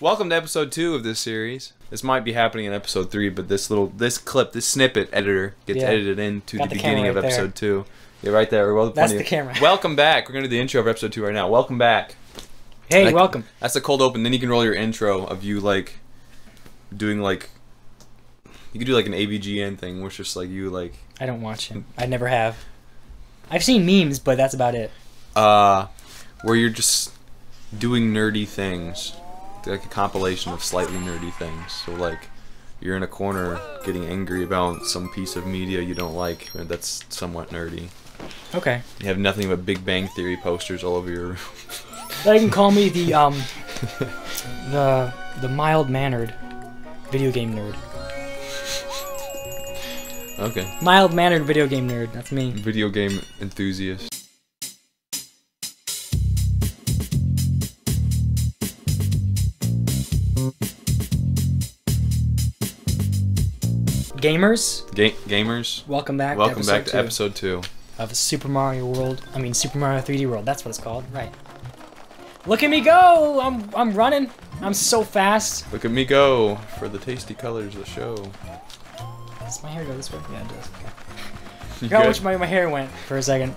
Welcome to episode two of this series. This might be happening in episode three, but this little this clip, this snippet editor gets Yeah. edited into Got the, the beginning camera of right there. episode two. Yeah, right there. Well, That's the camera. Welcome back. We're gonna do the intro of episode two right now. Welcome back. Hey, Like- welcome. That's the cold open. Then you can roll your intro of you like doing like you could do like an AVGN thing, where it's just like you like I don't watch him. I never have. I've seen memes, but that's about it. uh where you're just doing nerdy things like a compilation of slightly nerdy things so like you're in a corner getting angry about some piece of media you don't like and that's somewhat nerdy Okay. you have nothing but big bang theory posters all over your room They can call me the um the the mild mannered video game nerd. okay Mild mannered video game nerd. That's me. video game enthusiast Gamers, Ga- gamers welcome back. welcome to back to two episode two of Super Mario World. I mean Super Mario 3D World. That's what it's called. Right. Look at me go! I'm I'm running. I'm so fast. look at me go for the tasty colors of the show Does my hair go this way? Yeah, it does. Okay. You Forgot which way my hair went for a second.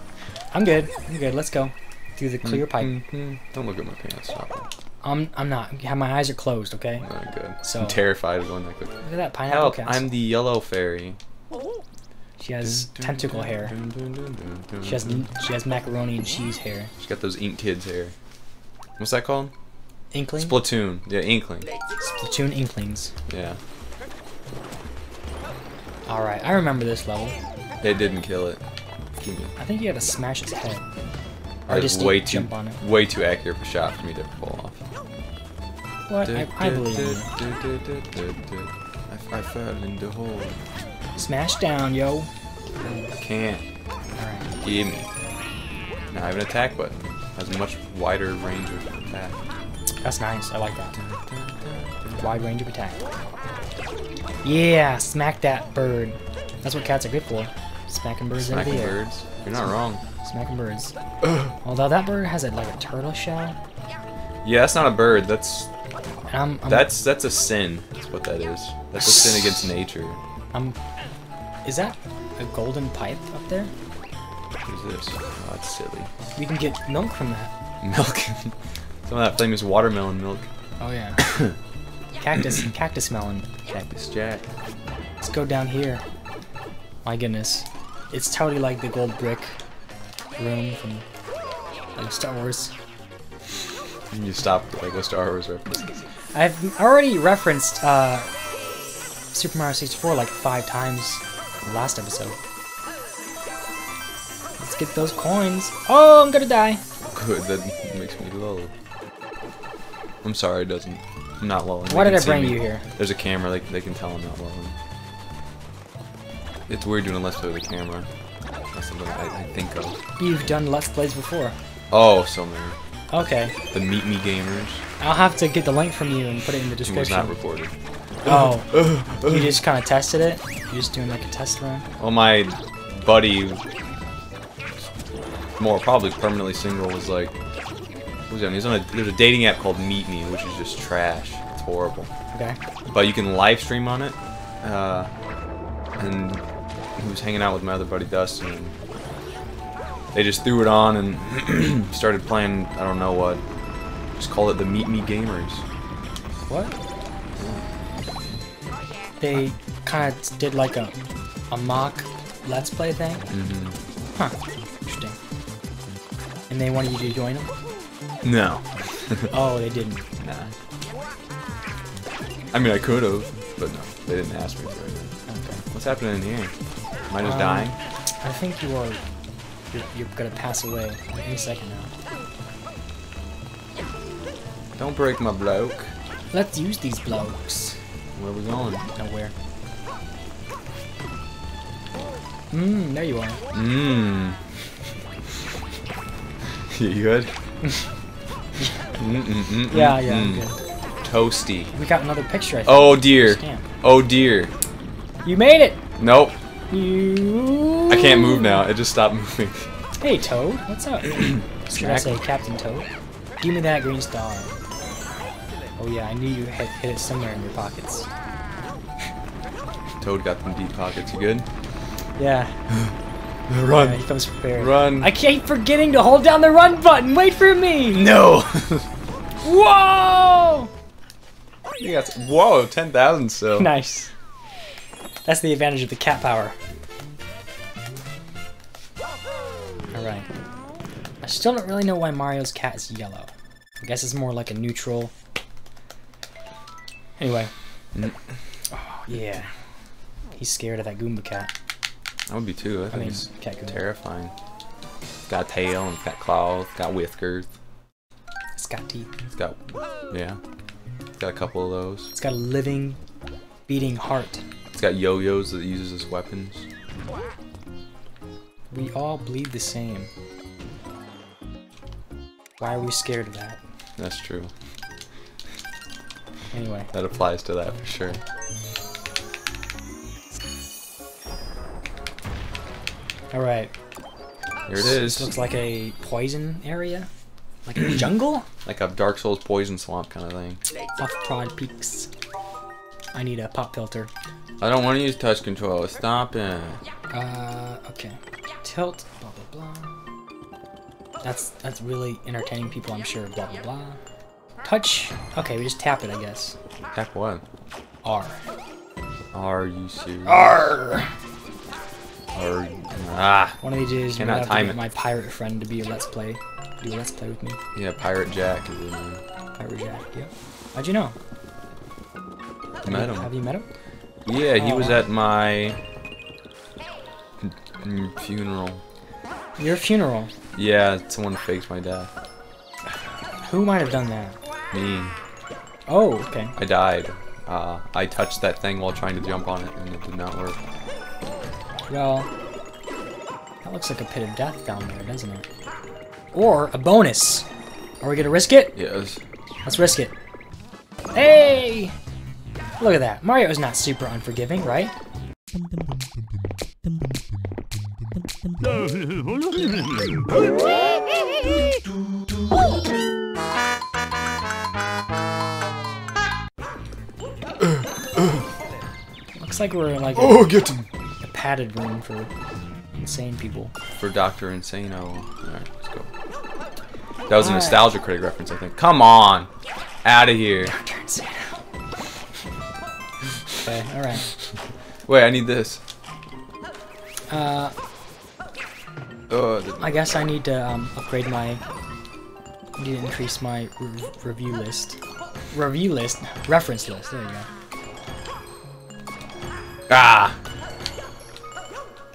I'm good. I'm good. Let's go through the clear pipe. Mhm. don't look at my pants stop it I'm I'm not. My eyes are closed. Okay. Not good. So- I'm terrified of going that quick. Look at that pineapple Help! I'm the yellow fairy. She has tentacle hair. She has she has macaroni and cheese hair. She's got those Ink Kids hair. What's that called? Inkling. Splatoon. Yeah, Inkling. Splatoon Inklings. Yeah. All right, I remember this level. It didn't kill it. I think you had to smash his head. Or just way jump too jump on it. way too accurate of a shot for me to pull. What? I, I believe in you. I, I fell in the hole. Smash down, yo. Can't. Give me. Now I have an attack button. Has a much wider range of attack. That's nice. I like that. Wide range of attack. Yeah, smack that bird. That's what cats are good for. Smacking birds Smacking into the air. birds. You're not wrong. Smacking birds. Although that bird has a, like a turtle shell. Yeah, that's not a bird. That's And I'm, I'm That's that's a sin. That's what that is. That's a sin against nature. I'm. Is that a golden pipe up there? What is this? Oh, that's silly. We can get milk from that. Milk. Some of that famous watermelon milk. Oh yeah. cactus, cactus melon. Cactus Jack. Let's go down here. My goodness, it's totally like the gold brick room from like Star Wars. You stop like a Star Wars references. I've already referenced uh, Super Mario 64 like five times in the last episode. Let's get those coins. Oh, I'm gonna die. Good. That makes me low. I'm sorry. It doesn't. I'm not lulling. Why They did I bring me. you here? There's a camera. Like they can tell I'm not lulling. It's weird doing a let's play with a camera. That's something I, I think of. You've done Let's Plays before. Oh, so many. Okay, The Meet Me Gamers. I'll have to get the link from you and put it in the It was description. not recorded. Oh, you just kind of tested it? You're just doing like a test run? Well, my buddy, more probably permanently single, was like, what was he on? He was on a, there's a dating app called Meet Me, which is just trash. It's horrible. Okay. But you can live stream on it. Uh, and he was hanging out with my other buddy Dustin. And they just threw it on and started playing, I don't know what. Just call it the Meet Me Gamers. What? They kind of did like a, a mock Let's Play thing? hmm Huh. Interesting. And they wanted you to join them? No. Oh, they didn't. Nah. I mean, I could have, but no, they didn't ask me for it. Okay. What's happening in here? Am I just Um, dying? I think you are. You're, you're gonna pass away any second now. Don't break my bloke. Let's use these blokes. Where we going? Nowhere. Mmm, there you are. Mmm. you good? Mm, mm, mm, Yeah, yeah, I'm good. Toasty. We got another picture, I think. Oh dear. Oh dear. You made it! Nope. You. Can't move now. It just stopped moving. Hey, Toad. What's up? Should I say Captain Toad? Give me that green star. Oh yeah, I knew you had hit it somewhere in your pockets. Toad got them deep pockets. You good? Yeah, yeah Run. he comes prepared. Run. I keep forgetting to hold down the run button. Wait for me. No. Whoa! you got whoa, ten thousand So Nice. That's the advantage of the cat power. Alright. I still don't really know why Mario's cat is yellow. I guess it's more like a neutral. Anyway. Mm. Oh, yeah. He's scared of that Goomba cat. I would be too. I think mean, it's cat Goomba. terrifying. Got a tail and got claws, got whiskers. It's got teeth. It's got yeah. It's got a couple of those. It's got a living, beating heart. It's got yo-yos that it uses as weapons. We all bleed the same. Why are we scared of that? That's true. Anyway. That applies to that for sure. Alright. Here it is. This looks like a poison area? Like a jungle? Like a Dark Souls poison swamp kind of thing. Off Prod Peaks. I need a pop filter. I don't want to use touch control. Stop it. Uh, okay. Tilt, blah blah blah. That's that's really entertaining people, I'm sure. Blah blah blah. Touch. Okay, we just tap it, I guess. Tap what? R. Are you serious? R. You- ah. One of these days, I'm gonna have to time get my pirate friend to be a let's play, do a let's play with me. Yeah, Pirate Jack is. Pirate Jack. Yep. How'd you know? Met him. Have you met him? Yeah, he Oh, was wow. at my funeral. Your funeral. Yeah, someone faked my death. Who might have done that? Me. Oh, okay. I died. Uh, I touched that thing while trying to jump on it, and it did not work. Well, that looks like a pit of death down there, doesn't it? Or a bonus. Are we gonna risk it? Yes. Let's risk it. Hey! Look at that. Mario is not super unforgiving, right? Looks like we're in like a, Oh, get him! a padded room for insane people. For Dr. Insano. Alright, let's go. That was a Alright. Nostalgia Critic reference, I think. Come on! Out of here. Insane. okay, alright. Wait, I need this. Uh, Oh, I guess I need to um, upgrade my. Need to increase my re- review list. Review list, reference list. There you go. ah!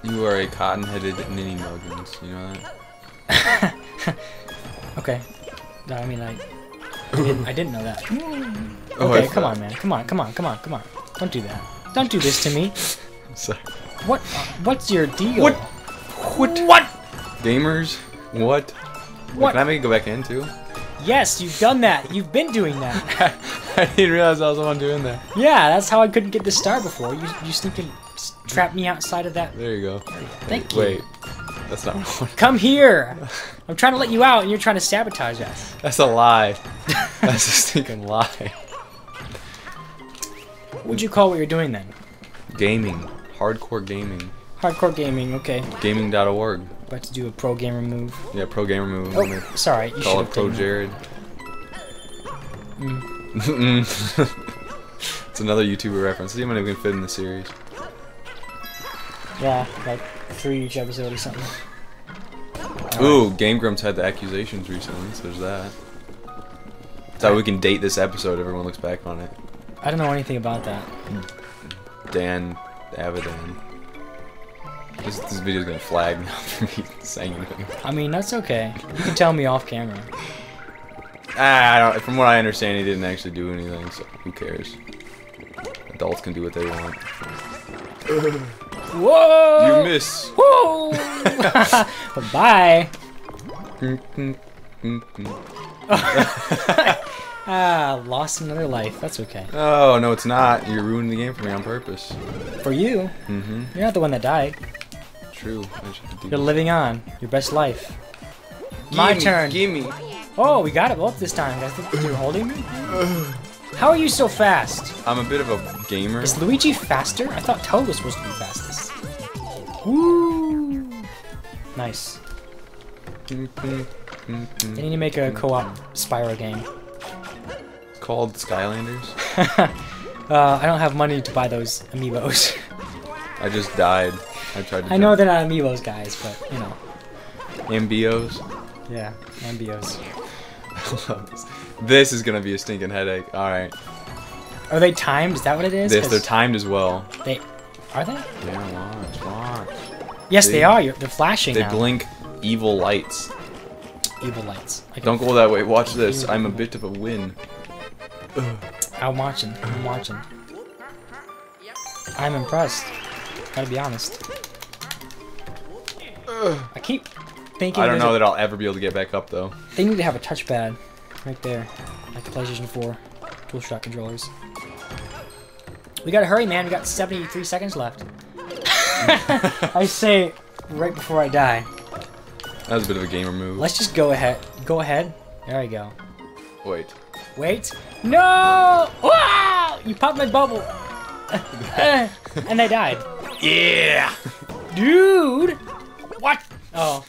You are a cotton-headed ninny muggins, you know that? Okay. No, I mean I. I didn't, I didn't know that. Oh, Okay, come on, man. Come on, come on, come on, come on. Don't do that. Don't do this to me. I'm Sorry. What? Uh, what's your deal? What? What? What? Gamers? What? What? Can I make it go back in too? Yes, you've done that. You've been doing that. I didn't realize I was the one doing that. yeah, that's how I couldn't get the star before. You, you sneaking, trapped me outside of that. There you go. Thank you. Wait, that's not. Come here. I'm trying to let you out, and you're trying to sabotage us. That's a lie. That's a stinking lie. What would you call what you're doing then? Gaming. Hardcore gaming. Hardcore gaming. Okay. Gaming.org. About to do a pro gamer move. Yeah, pro gamer move. Oh, sorry. You Call it Pro Jared. Mm. it's another YouTuber reference. See how many we can fit in the series. Yeah, like three each episode or something. Ooh, Game Grumps had the accusations recently, so there's that. That's how we can date this episode. Everyone looks back on it. I don't know anything about that. Dan Avidan. This, this video's gonna flag now for me saying anything. I mean, that's okay. You can tell me off camera. Ah, I don't, from what I understand, he didn't actually do anything, so who cares? Adults can do what they want. Whoa! You miss. Whoa! Bye. Ah, lost another life. That's okay. oh no, it's not. You're ruining the game for me on purpose. For you, Mm-hmm. you're not the one that died. True. I do You're living on your best life. My turn. Gimme. Oh, we got it both this time. I think you're holding me. How are you so fast? I'm a bit of a gamer. Is Luigi faster? I thought Toad was supposed to be fastest. Woo! Nice. They need to make a co-op Spyro game. It's called Skylanders. uh, I don't have money to buy those amiibos. I just died. I tried. I know they're not amiibos, guys, but you know. MBOs. Yeah, amiibos. I love this. This is gonna be a stinking headache. All right. Are they timed? Is that what it is? Yes, they're timed as well. They are they? Yeah, watch, watch. Yes, They- they are. You're, they're flashing They now. blink evil lights. Evil lights. Don't go that way. Watch this. I'm a bit of a win. I'm watching. I'm watching. I'm impressed. Gotta be honest. I keep thinking. I don't know a- that I'll ever be able to get back up though. They need to have a touchpad right there, like the PlayStation 4 DualShock controllers. We gotta hurry, man. We got 73 seconds left. I say right before I die. That was a bit of a gamer move. Let's just go ahead. Go ahead. There we go. Wait. Wait. No! Wow! You popped my bubble. and I died. Yeah. Dude! Oh,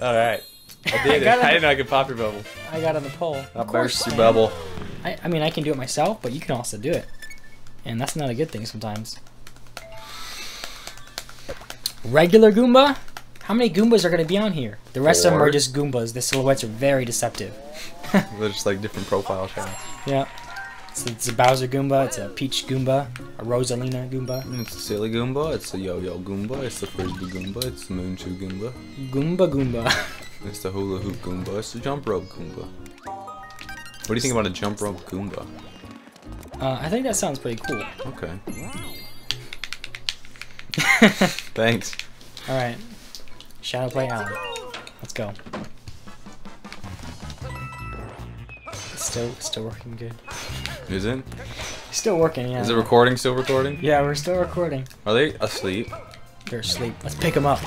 All right. I I did it. got it. I didn't know I could pop your bubble. I got on the pole. I Of burst your man. bubble. I, I mean, I can do it myself, but you can also do it. And that's not a good thing sometimes. Regular Goomba? How many Goombas are going to be on here? The rest of them are just Goombas. The silhouettes are very deceptive. They're just like different profile shots. Yeah. So it's a Bowser Goomba, it's a Peach Goomba, a Rosalina Goomba. It's a silly Goomba. It's a yo-yo Goomba. It's the frisbee Goomba. It's the moon shoe Goomba. Goomba Goomba. It's the hula hoop Goomba. It's the jump rope Goomba. What do you think about a jump rope Goomba? Uh, I think that sounds pretty cool. Okay. Thanks. Alright. Shadowplay Alley. Let's go. It's still, still working good. Is it? Still working, yeah. Is it recording? Still recording? Yeah, we're still recording. Are they asleep? They're asleep. Let's pick them up.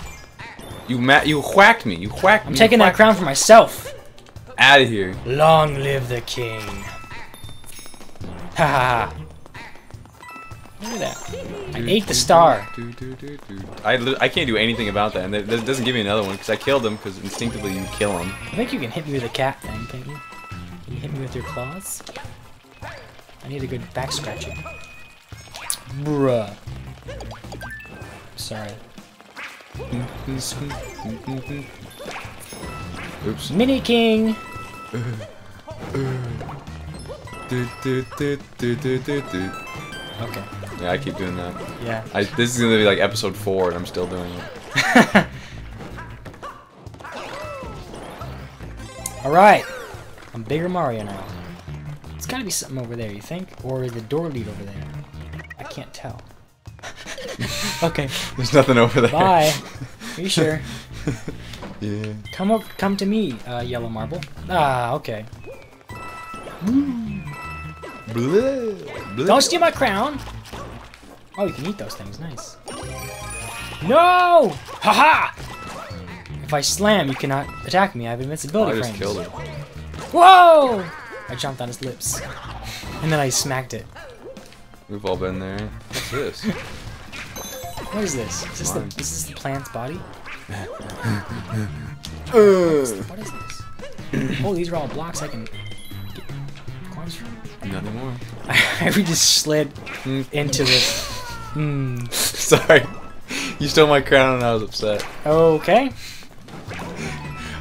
You ma- You whacked me. You whacked me. I'm taking that crown for myself. Out of here. Long live the king. Ha ha ha. Look at that. I ate the star. Do, do. I, I can't do anything about that, and that that doesn't give me another one because I killed him because instinctively you kill him. I think you can hit me with a cat thing, can't you? Can you hit me with your claws? I need a good back scratching. Bruh. Sorry. Oops. Mini King! Okay. Yeah, I keep doing that. Yeah. I, this is gonna be like episode four, and I'm still doing it. Alright. I'm bigger Mario now. It's gotta be something over there, you think? Or the door lead over there? I can't tell. okay. There's nothing over there. Bye. Are you sure? Yeah. Come up, come to me, uh, Yellow Marble. Ah, okay. Blah, blah. Don't steal my crown! Oh, you can eat those things. Nice. No! Haha! If I slam, you cannot attack me. I have Oh, invincibility I just frames. killed him. Whoa! I jumped on his lips. And then I smacked it. We've all been there. What's this? What is this? Is this the, is this the plant's body? What is this? oh, these are all blocks I can get coins from. Nothing more. I just slid Mm. into the... Hmm. Sorry. You stole my crown and I was upset. Okay.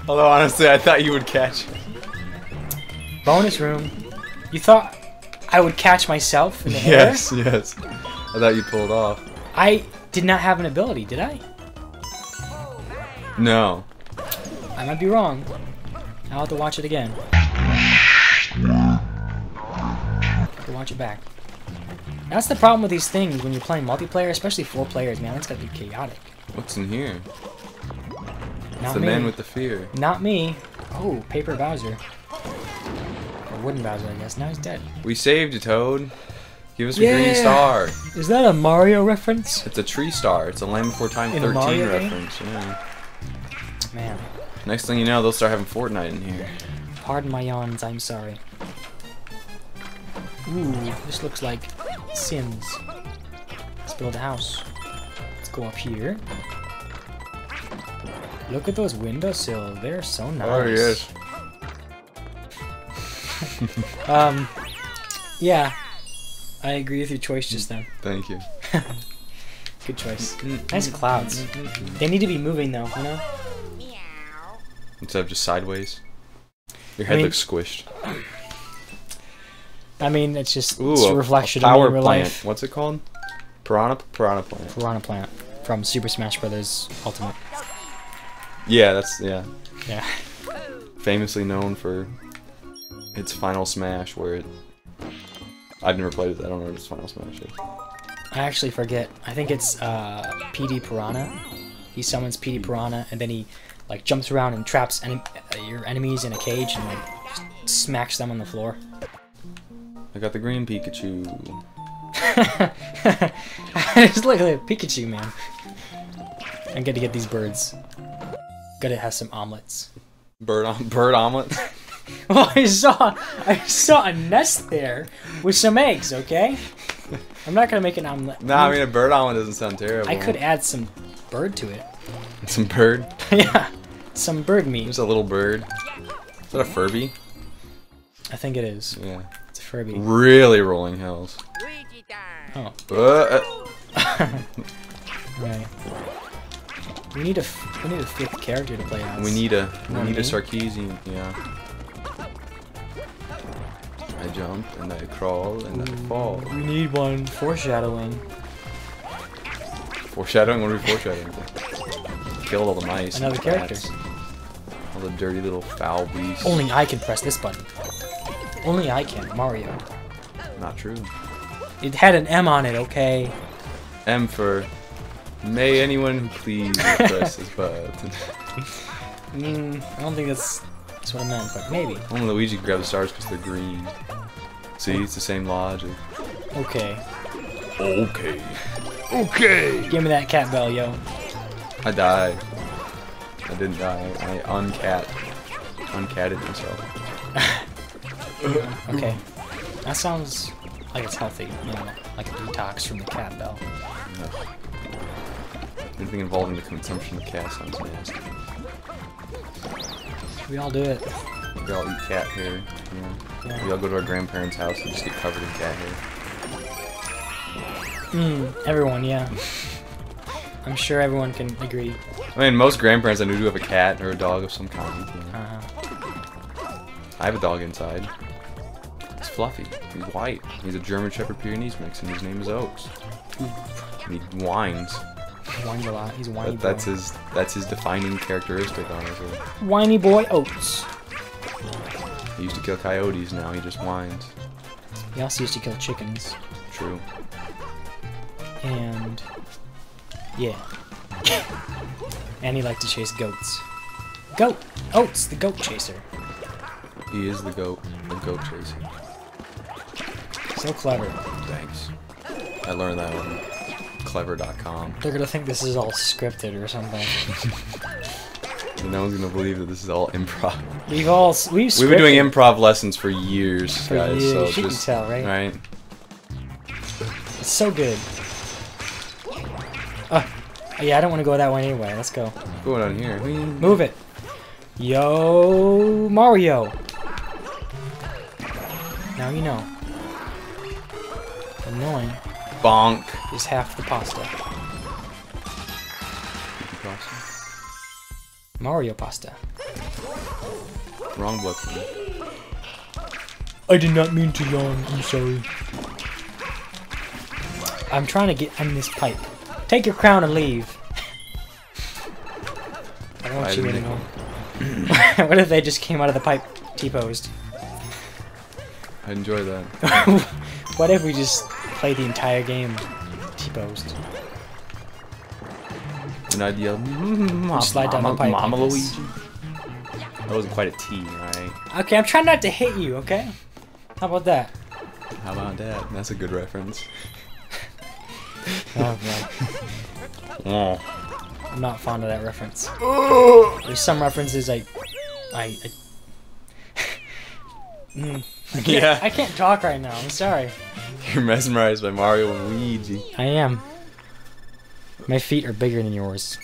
Although honestly, I thought you would catch. Bonus room. You thought I would catch myself in the Yes, yes. I thought you pulled off. I did not have an ability, did I? No. I might be wrong. I'll have to watch it again. Have to watch it back. That's the problem with these things when you're playing multiplayer, especially four players, man. It's gotta be chaotic. What's in here? It's the me. man with the fear. Not me. Oh, paper Bowser. Or wooden Bowser, I guess. Now he's dead. We saved you, Toad. Give us a green star. Is that a Mario reference? It's a tree star. It's a Land Before Time In 13 Mario game? reference. Yeah. Man, Next thing you know, they'll start having Fortnite in here. pardon my yawns. I'm sorry. Ooh, this looks like Sims. Let's build a house. Let's go up here. Look at those windowsills. They're so nice. Oh yes. Um, yeah. I agree with your choice just then. Thank you. Good choice. Mm, mm, nice mm, clouds. They need to be moving though, you know? Instead of just sideways. Your I head mean- looks squished. I mean, it's just Ooh, it's a a, reflection a power of real plant. life. What's it called? Piranha Piranha plant. Piranha Plant from Super Smash Bros. Ultimate. Yeah, that's yeah. Yeah. Famously known for its final smash, where it. I've never played it. I don't know what its final smash is. I actually forget. I think it's uh, Petey Piranha. He summons Petey Piranha, and then he like jumps around and traps en- uh, your enemies in a cage and like smacks them on the floor. I got the green Pikachu. just look at Pikachu, man. I get to get these birds. Gotta have some omelets. Bird om- bird omelet. Well, I saw I saw a nest there with some eggs. Okay, I'm not gonna make an omelet. nah, I mean a bird omelet doesn't sound terrible. I could add some bird to it. Some bird. yeah, some bird meat. There's a little bird. Is that a Furby? I think it is. Yeah. It's a Furby. Really rolling hills. Oh, Uh, uh, right. We need a f- we need a fifth character to play as. we need a we Not need a me? Sarkeesian. Yeah. I jump and I crawl and I fall. We need one foreshadowing. Foreshadowing? What are we foreshadowing? Killed all the mice. and Another character. All the dirty little foul beasts. Only I can press this button. Only I can. Mario. Not true. It had an M on it. Okay. M for may anyone who please press this button. Mm, I don't think that's that's what I meant, but maybe. Only Luigi can grab the stars because they're green. See, it's the same logic. Okay. Okay. Okay. Give me that cat bell, yo. I died. I didn't die. I uncat. Uncatted myself. Okay. That sounds like it's healthy, you know, like a detox from the cat bell. Anything involving the consumption of cat sounds nasty. We all do it. We all eat cat hair. Yeah. We all go to our grandparents' house and just get covered in cat hair. Mm, everyone, yeah. I'm sure everyone can agree. I mean, most grandparents I knew do have a cat or a dog of some kind. You know? Uh, I have a dog inside. He's fluffy. He's white. He's a German Shepherd Pyrenees mix, and his name is Oaks. And he whines. he whines a lot. He's whiny That, that's boy. his. That's his defining characteristic, honestly. Whiny boy Oats. He used to kill coyotes. Now he just whines. He also used to kill chickens. True. And yeah. and he liked to chase goats. Goat! Oats, the goat chaser. He is the goat. The goat chaser. So clever. Thanks. I learned that on clever.com. They're gonna think this is all scripted or something. No one's gonna believe that this is all improv. We've all we've We've been doing improv lessons for years, for guys. years. So you can just tell, right? right. It's so good. Uh, yeah, I don't want to go that way anyway. Let's go. Going on here. Move it. Yo, Mario. Now you know. Annoying Bonk. is half the pasta. Mario pasta. Wrong book. I did not mean to yawn. I'm sorry. I'm trying to get in this pipe. Take your crown and leave. I don't want you didn't anymore. what if they just came out of the pipe T-posed? I enjoy that. what if we just play the entire game T-posed? An idea. Mm, slide down the Mama, pipe Mama. Luigi. That wasn't quite a T, right? Okay, I'm trying not to hit you, okay? How about that? How about that? That's a good reference. Oh, boy. Oh. I'm not fond of that reference. There's some references I... I... I mm, yeah. I can't talk right now. I'm sorry. You're mesmerized by Mario and Luigi. I am. My feet are bigger than yours.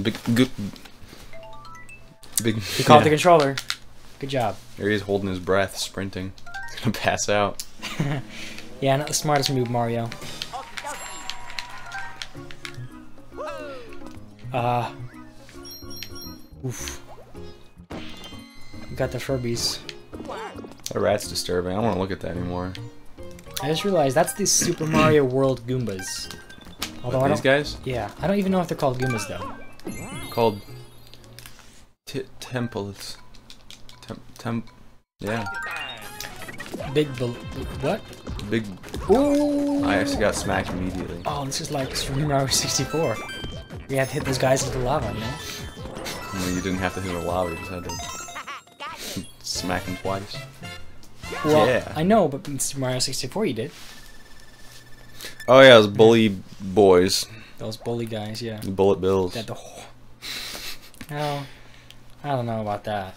Big, good. Big. You called yeah. the controller. Good job. There he is holding his breath, sprinting. Gonna pass out. Yeah, not the smartest move, Mario. Ah. oof. We got the Furbies. That rat's disturbing. I don't want to look at that anymore. I just realized that's the Super Mario World Goombas. Although What, these guys Yeah, I don't even know if they're called Goombas though. called temples. Temp. Temp. Yeah. Big what? Big. Ooh. I actually got smacked immediately. Oh, this is like Super Mario 64. You had to hit those guys into the lava, man. Well, you didn't have to hit the lava. You just had to smack him twice. Well, Yeah. I know, but in Super Mario 64 you did. Oh yeah, those bully boys, Those bully guys, yeah. the bullet bills. That the No, I don't know about that.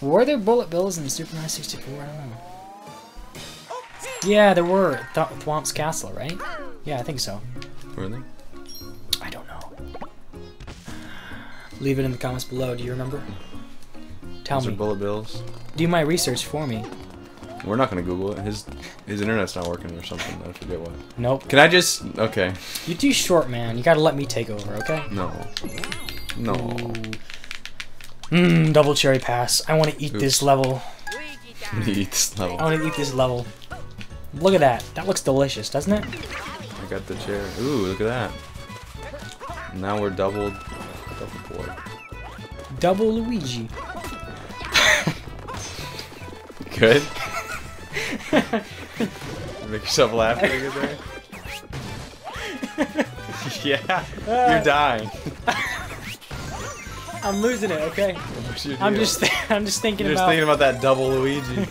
Were there bullet bills in Super Mario 64? I don't know. Yeah, there were. Th Thwomp's Castle, right? Yeah, I think so. Really? I don't know. Leave it in the comments below. Do you remember? Tell Those me. bullet bills. Do my research for me. We're not gonna Google it. His his internet's not working or something. I forget what. Nope. Can I just? Okay. You're too short, man. You gotta let me take over, okay? No. No. Mmm, double cherry pass. I want to eat this level. Eat this level. I want to eat this level. Look at that. That looks delicious, doesn't it? I got the chair. Ooh, look at that. Now we're doubled. Double board. Double Luigi. Good. Make yourself laugh pretty good there. yeah, you're dying. I'm losing it, okay? What's your I'm just I'm just thinking You're just about thinking about that double Luigi.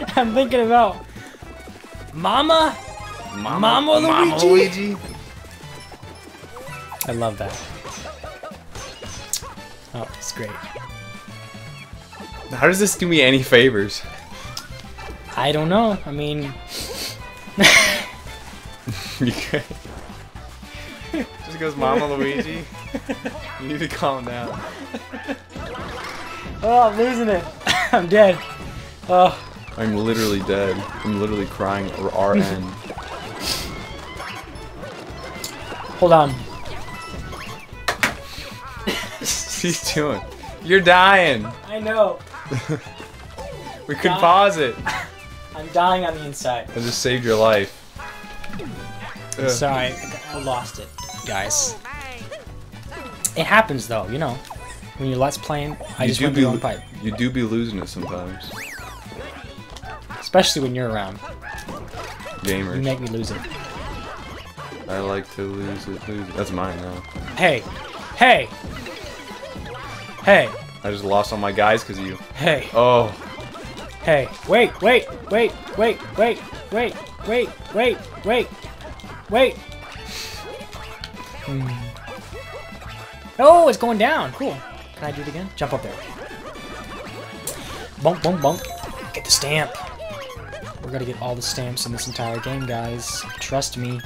I'm thinking about Mama. Mama Luigi? Mama Luigi. I love that. Oh, it's great. How does this do me any favors? I don't know. I mean, You good? Just goes Mama Luigi. You need to calm down. oh, I'm losing it. I'm dead. Oh, I'm literally dead. I'm literally crying or RN. hold on. She's he doing? You're dying. I know. We could Dying. pause it. I'm dying on the inside. I just saved your life. Ugh. Sorry, I lost it, guys. Oh, it happens though, you know. When you're let's playing, I You just do went be the pipe. you do be losing it sometimes. Especially when you're around. You make me lose it. I like to lose it, lose it. That's mine now. Hey! Hey! Hey! I just lost all my guys because of you. Hey! Oh, Hey! Wait! Wait! Wait! Wait! Wait! Wait! Wait! Wait! Wait! Wait! Hmm. Oh, it's going down. Cool. Can I do it again? Jump up there. Bump, bump, bump. Get the stamp. We're gonna get all the stamps in this entire game, guys. Trust me.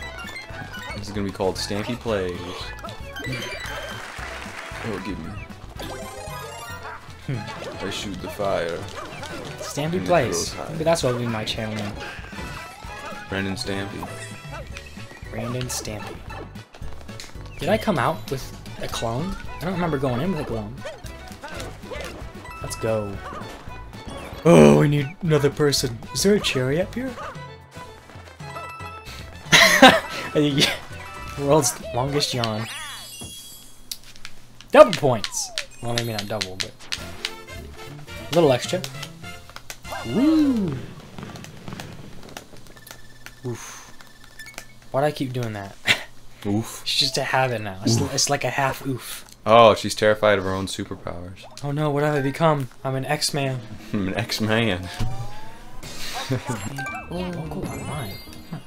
this is gonna be called Stampy Plays. Oh, give me. I shoot the fire. Stampy Plays. Maybe that's what will be my channel name. Brendan Stampy. Branden Stampy. Did I come out with a clone? I don't remember going in with a clone. Let's go. Oh, we need another person. Is there a cherry up here? World's longest yawn. Double points. Well, maybe not double, but a little extra. Woo! Oof. Why do I keep doing that? Oof. It's just a habit now. It's, it's like a half oof. Oh, she's terrified of her own superpowers. Oh no, what have I become? I'm an X-Man. I'm an X-Man. Oh, cool. Mine. Huh.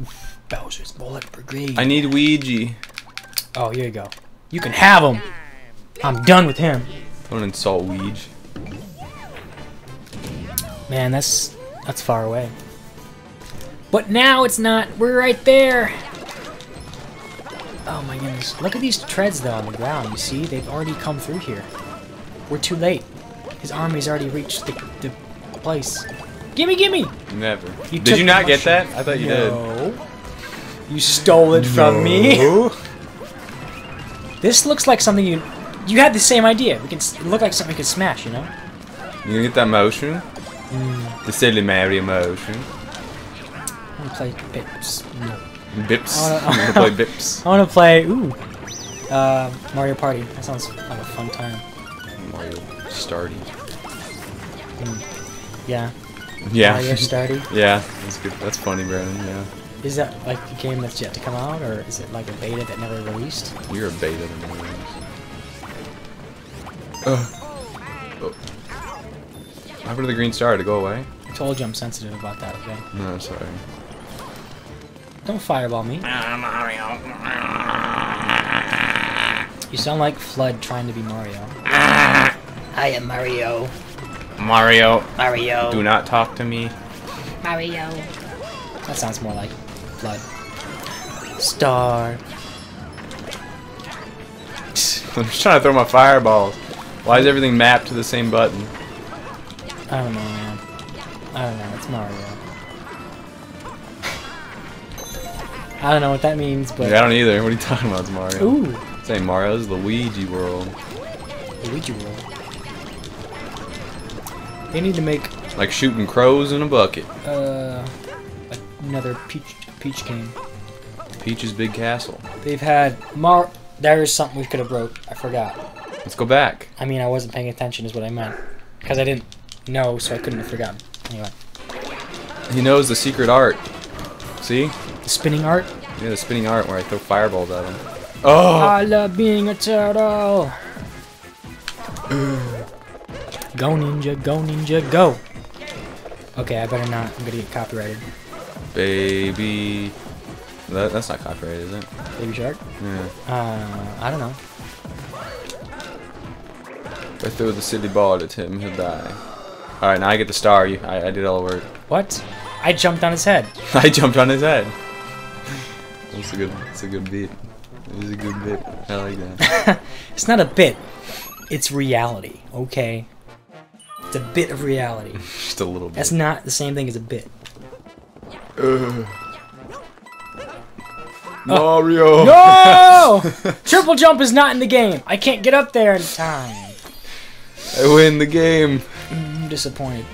Oof. Bowser's Bullet Brigade. I need Ouija. Oh, here you go. You can have him. I'm done with him. Don't insult Ouija. Man, that's that's far away. But now it's not. We're right there. Oh my goodness. Look at these treads though on the ground. You see? They've already come through here. We're too late. His army's already reached the, the place. Gimme, gimme! Never. You did you not get that? I thought you no. You stole it did. from me. This looks like something you... You had the same idea. We can it look like something we could smash, you know? You get that motion? Mm, The silly Mario motion. I want to play Bips. No. Bips. I wanna- gonna play Bips? I want to play... Ooh. Uh, Mario Party. That sounds like a fun time. Mario Starty. Yeah. Yeah. Mario Starty. yeah. That's good. That's funny, Branden. Yeah. Is that like a game that's yet to come out, or is it like a beta that never released? You're a beta than anyways. Ugh. Oh. What happened to the green star? To go away? I told you I'm sensitive about that, okay? No, sorry. Don't fireball me. You sound like Flood trying to be Mario. I am Mario. Mario, Mario. do not talk to me. Mario. That sounds more like Flood. Star. I'm just trying to throw my fireballs. Why is everything mapped to the same button? I don't know, man. I don't know. It's Mario. I don't know what that means, but Yeah, I don't either. What are you talking about? It's Mario. ooh, Say Mario's Luigi World. Luigi World. They need to make Like shooting crows in a bucket. uh another Peach Peach game. Peach's Big Castle. They've had Mar. There's something we could have broke. I forgot. Let's go back. I mean, I wasn't paying attention, is what I meant, because I didn't know, so I couldn't have forgotten. Anyway, He knows the secret art. See? the spinning art. Yeah, the spinning art where I throw fireballs at him. Oh! I love being a turtle. go ninja, go ninja, go. Okay, I better not. I'm gonna get copyrighted. Baby. That, that's not copyrighted, is it? Baby shark. Yeah. Uh, I don't know. If I throw the silly ball at him, he'll die. Alright, now I get the star. I, I did all the work. What? I jumped on his head. I jumped on his head. That's a good, that's a good beat. It was a good bit. I like that. It's not a bit. It's reality. Okay. It's a bit of reality. Just a little bit. That's not the same thing as a bit. Ugh. Oh. Mario! No! Triple jump is not in the game. I can't get up there in time. I win the game. I'm disappointed.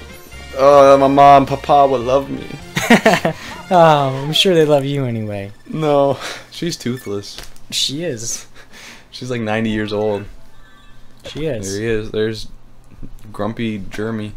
Oh, my mom, papa would love me. oh, I'm sure they love you anyway. No, she's toothless. She is. She's like 90 years old. She is. There he is. There's Grumpy Jeremy.